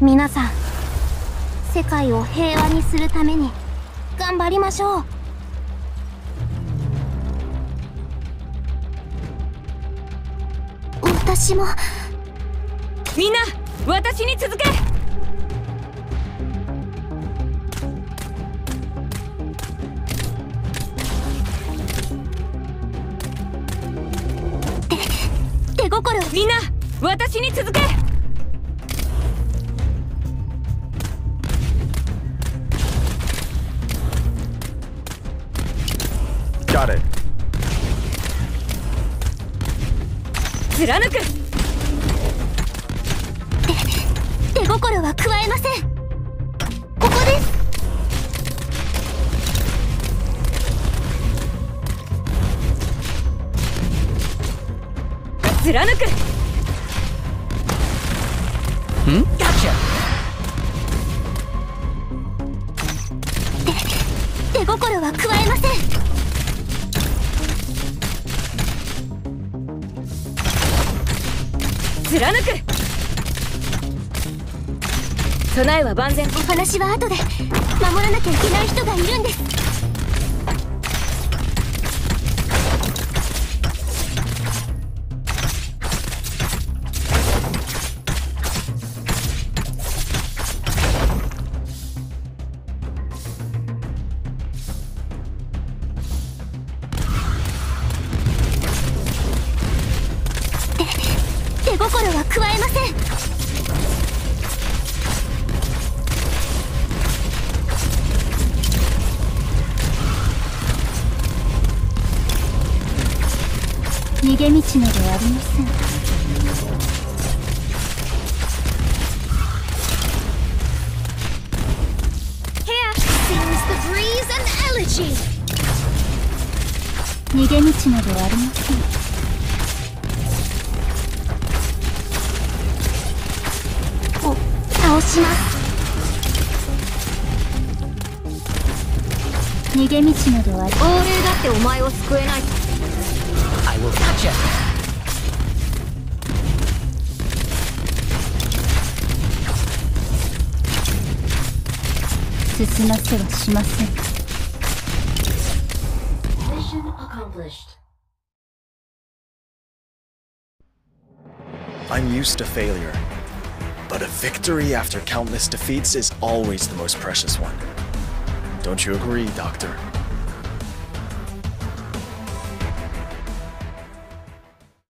皆さん世界を平和にするために頑張りましょう。私も。みんな私に続け。手心。みんな私に続け貫く。手心は加えません。ここです。貫く。ん？ガッチャ手心は加えません貫く。備えは万全。お話は後で。守らなきゃいけない人がいるんです。心は加えません逃げ道などありません.逃げ道などありません倒します。逃げ道などあり亡霊だってお前を救えない。I will catch ya 進ませはしません。I'm used to failure. Victory after countless defeats is always the most precious one. Don't you agree, Doctor?